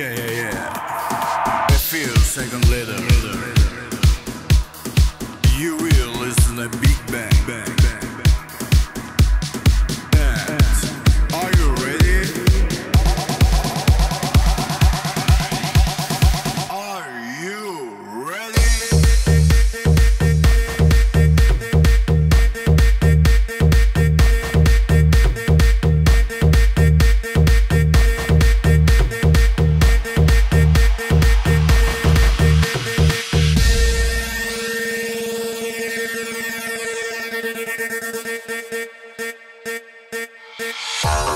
Yeah, yeah, yeah. A few seconds later, you will listen to Big Bang. Yeah.